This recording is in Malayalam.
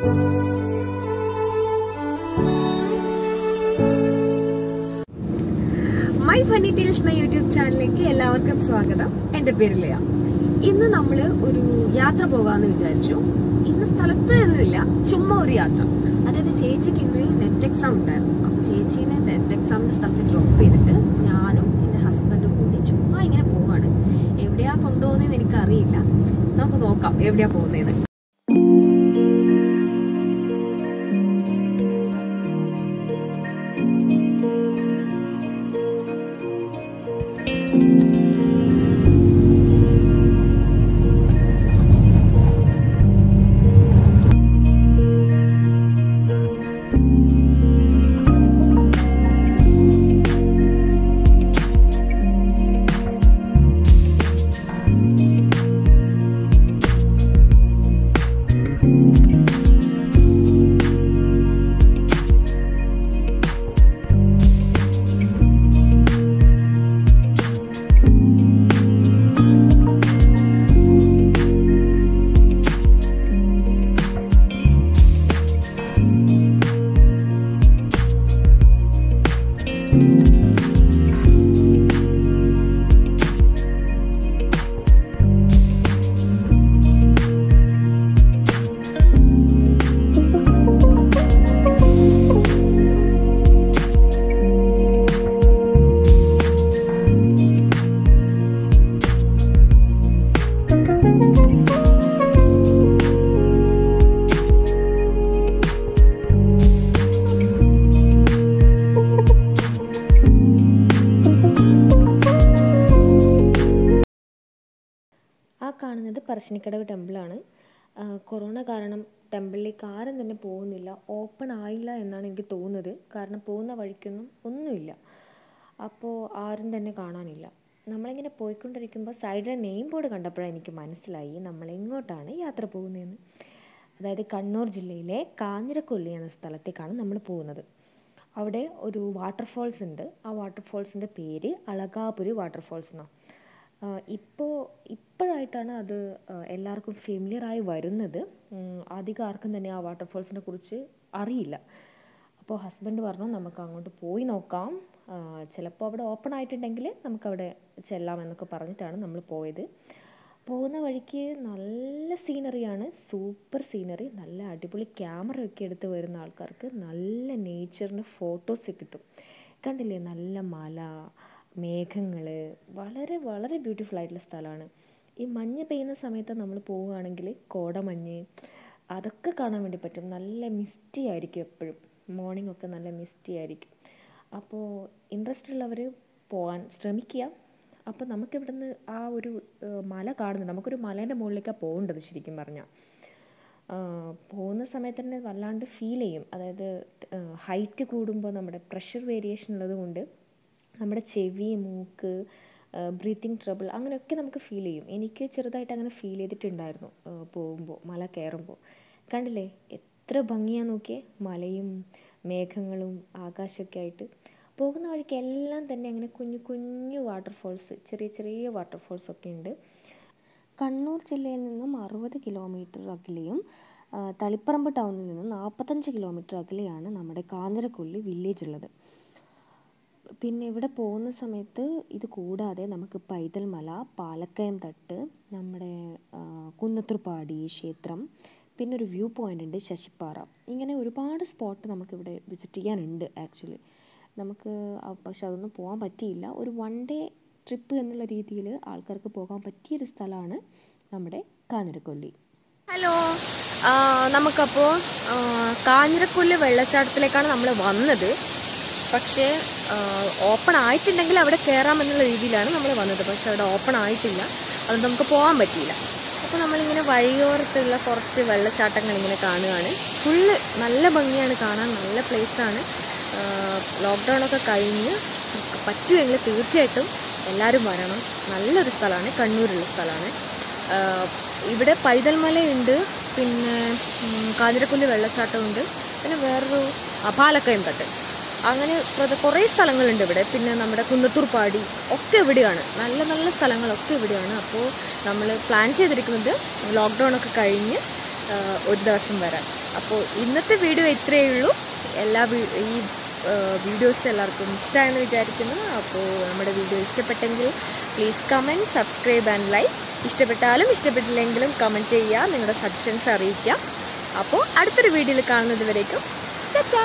മൈ ഫണ്ണി ടീൽസ് എന്ന യൂട്യൂബ് ചാനലിലേക്ക് എല്ലാവർക്കും സ്വാഗതം. എന്റെ പേര് ലയ. ഇന്ന് നമ്മൾ ഒരു യാത്ര പോകാന്ന് വിചാരിച്ചു. ഇന്ന് സ്ഥലത്ത് എന്നില്ല ചുമ്മാ ഒരു യാത്ര. അതായത് ചേച്ചിക്ക് ഇന്ന് നെറ്റ് എക്സാം ഉണ്ടായിരുന്നു. അപ്പൊ ചേച്ചീനെ നെറ്റ് എക്സാമിന്റെ സ്ഥലത്ത് ഡ്രോപ്പ് ചെയ്തിട്ട് ഞാനും എന്റെ ഹസ്ബൻഡും കൂടി ചുമ്മാ ഇങ്ങനെ പോവാണ്. എവിടെയാ കൊണ്ടുപോകുന്നതെന്ന് എനിക്കറിയില്ല. നമുക്ക് നോക്കാം എവിടെയാ പോകുന്നതെന്ന് പറശ്ശിനിക്കടവ് ടെമ്പിളാണ്. കൊറോണ കാരണം ടെമ്പിളിലേക്ക് ആരും തന്നെ പോകുന്നില്ല. ഓപ്പൺ ആയില്ല എന്നാണ് എനിക്ക് തോന്നുന്നത്. കാരണം പോകുന്ന വഴിക്കൊന്നും ഒന്നുമില്ല. അപ്പോൾ ആരും തന്നെ കാണാനില്ല. നമ്മളിങ്ങനെ പോയിക്കൊണ്ടിരിക്കുമ്പോൾ സൈഡിലെ നെയിം ബോർഡ് കണ്ടപ്പോഴാണ് എനിക്ക് മനസ്സിലായി നമ്മൾ എങ്ങോട്ടാണ് യാത്ര പോകുന്നതെന്ന്. അതായത് കണ്ണൂർ ജില്ലയിലെ കാഞ്ഞിരക്കൊല്ലി എന്ന സ്ഥലത്തേക്കാണ് നമ്മൾ പോകുന്നത്. അവിടെ ഒരു വാട്ടർഫോൾസ് ഉണ്ട്. ആ വാട്ടർഫോൾസിന്റെ പേര് അളകാപുരി വാട്ടർഫോൾസ് എന്നാണ് ഇപ്പോൾ ഇപ്പോഴായിട്ടാണ് അത് എല്ലാവർക്കും ഫെമിലിയറായി വരുന്നത്. അധികം ആർക്കും തന്നെ ആ വാട്ടർഫോൾസിനെ കുറിച്ച് അറിയില്ല. അപ്പോൾ ഹസ്ബൻഡ് പറഞ്ഞു നമുക്ക് അങ്ങോട്ട് പോയി നോക്കാം. ചിലപ്പോൾ അവിടെ ഓപ്പൺ ആയിട്ടുണ്ടെങ്കിൽ നമുക്കവിടെ ചെല്ലാമെന്നൊക്കെ പറഞ്ഞിട്ടാണ് നമ്മൾ പോയത്. പോകുന്ന വഴിക്ക് നല്ല സീനറിയാണ് സൂപ്പർ സീനറി നല്ല അടിപൊളി ക്യാമറ ഒക്കെ എടുത്ത് വരുന്ന ആൾക്കാർക്ക് നല്ല നേച്ചറിന് ഫോട്ടോസ് കിട്ടും. കണ്ടില്ലേ? നല്ല മല മേഘങ്ങൾ വളരെ വളരെ ബ്യൂട്ടിഫുൾ ആയിട്ടുള്ള സ്ഥലമാണ്. ഈ മഞ്ഞ് പെയ്യുന്ന സമയത്ത് നമ്മൾ പോവുകയാണെങ്കിൽ കോടമഞ്ഞ് അതൊക്കെ കാണാൻ വേണ്ടി പറ്റും. നല്ല മിസ്റ്റി ആയിരിക്കും എപ്പോഴും. മോർണിംഗ് ഒക്കെ നല്ല മിസ്റ്റി ആയിരിക്കും. അപ്പോൾ ഇൻട്രസ്റ്റ് ഉള്ളവർ പോകാൻ ശ്രമിക്കുക. അപ്പോൾ നമുക്കിവിടുന്ന് ആ ഒരു മല കാണുന്നത് നമുക്കൊരു മലേന്റെ മുകളിലേക്കാണ് പോകേണ്ടത് ശരിക്കും പറഞ്ഞാൽ പോകുന്ന സമയത്ത് തന്നെ വല്ലാണ്ട് ഫീൽ ചെയ്യും. അതായത് ഹൈറ്റ് കൂടുമ്പോൾ നമ്മുടെ പ്രഷർ വേരിയേഷൻ ഉള്ളത് കൊണ്ട് നമ്മുടെ ചെവി മൂക്ക് ബ്രീത്തിങ് ട്രബിൾ അങ്ങനെയൊക്കെ നമുക്ക് ഫീൽ ചെയ്യും. എനിക്ക് ചെറുതായിട്ട് അങ്ങനെ ഫീൽ ചെയ്തിട്ടുണ്ടായിരുന്നു പോകുമ്പോൾ മല കയറുമ്പോൾ കണ്ടില്ലേ? എത്ര ഭംഗിയാ നോക്കിയേ? മലയും മേഘങ്ങളും ആകാശമൊക്കെ ആയിട്ട്. പോകുന്ന വഴിക്ക് എല്ലാം തന്നെ അങ്ങനെ കുഞ്ഞു കുഞ്ഞു വാട്ടർഫോൾസ് ചെറിയ ചെറിയ വാട്ടർഫോൾസ് ഒക്കെ ഉണ്ട്. കണ്ണൂർ ജില്ലയിൽ നിന്നും അറുപത് കിലോമീറ്റർ അകലെയും തളിപ്പറമ്പ് ടൗണിൽ നിന്നും നാൽപ്പത്തഞ്ച് കിലോമീറ്റർ അകലെയാണ് നമ്മുടെ കാഞ്ഞിരക്കൊല്ലി വില്ലേജ് ഉള്ളത്. പിന്നെ ഇവിടെ പോകുന്ന സമയത്ത് ഇത് കൂടാതെ നമുക്ക് പൈതൽ മല പാലക്കയം തട്ട് നമ്മുടെ കുന്നത്തുർപ്പാടി ക്ഷേത്രം പിന്നെ ഒരു വ്യൂ പോയിന്റ് ഉണ്ട് ശശിപ്പാറ. ഇങ്ങനെ ഒരുപാട് സ്പോട്ട് നമുക്കിവിടെ വിസിറ്റ് ചെയ്യാനുണ്ട് ആക്ച്വലി നമുക്ക് പക്ഷെ അതൊന്നും പോകാൻ പറ്റിയില്ല. ഒരു വൺ ഡേ ട്രിപ്പ് എന്നുള്ള രീതിയിൽ ആൾക്കാർക്ക് പോകാൻ പറ്റിയൊരു സ്ഥലമാണ് നമ്മുടെ കാഞ്ഞിരക്കൊല്ലി. ഹലോ. നമുക്കപ്പോൾ കാഞ്ഞിരക്കൊല്ലി വെള്ളച്ചാട്ടത്തിലേക്കാണ് നമ്മൾ വന്നത്. പക്ഷേ ഓപ്പൺ ആയിട്ടുണ്ടെങ്കിൽ അവിടെ കയറാമെന്നുള്ള രീതിയിലാണ് നമ്മൾ വന്നത്. പക്ഷെ അവിടെ ഓപ്പൺ ആയിട്ടില്ല. അതുകൊണ്ട് നമുക്ക് പോകാൻ പറ്റിയില്ല. അപ്പോൾ നമ്മളിങ്ങനെ വഴിയോരത്തുള്ള കുറച്ച് വെള്ളച്ചാട്ടങ്ങൾ ഇങ്ങനെ കാണുകയാണ്. ഫുള്ള് നല്ല ഭംഗിയാണ് കാണാൻ. നല്ല പ്ലേസാണ് ലോക്ക്ഡൗൺ ഒക്കെ കഴിഞ്ഞ് പറ്റുമെങ്കിൽ തീർച്ചയായിട്ടും എല്ലാവരും വരണം. നല്ലൊരു സ്ഥലമാണ്. കണ്ണൂരുള്ള സ്ഥലമാണ്. ഇവിടെ ഇവിടെ പൈതൽമലയുണ്ട്. പിന്നെ കാഞ്ഞിരക്കുല്ല് വെള്ളച്ചാട്ടമുണ്ട്. പിന്നെ വേറൊരു അപാലക്കയം തട്ട്. അങ്ങനെ കുറേ- സ്ഥലങ്ങളുണ്ട് ഇവിടെ. പിന്നെ നമ്മുടെ കുന്നത്തൂർപ്പാടി ഒക്കെ ഇവിടെയാണ്. നല്ല നല്ല സ്ഥലങ്ങളൊക്കെ ഇവിടെയാണ്. അപ്പോൾ നമ്മൾ പ്ലാൻ ചെയ്തിരിക്കുന്നത് ലോക്ക്ഡൗൺ ഒക്കെ കഴിഞ്ഞ് ഒരു ദിവസം വരാൻ. അപ്പോൾ ഇന്നത്തെ വീഡിയോ ഇത്രയേ ഉള്ളൂ. എല്ലാ ഈ വീഡിയോസ് എല്ലാവർക്കും ഇഷ്ടമായെന്ന് വിചാരിക്കുന്നു. അപ്പോൾ നമ്മുടെ വീഡിയോ ഇഷ്ടപ്പെട്ടെങ്കിൽ please comment subscribe and like ഇഷ്ടപ്പെട്ടാലും ഇഷ്ടപ്പെട്ടില്ലെങ്കിലും കമന്റ് ചെയ്യുക. നിങ്ങളുടെ സജഷൻസ് അറിയിക്കുക അപ്പോൾ അടുത്തൊരു വീഡിയോയിൽ കാണുന്നത് വരേക്കും ടാറ്റാ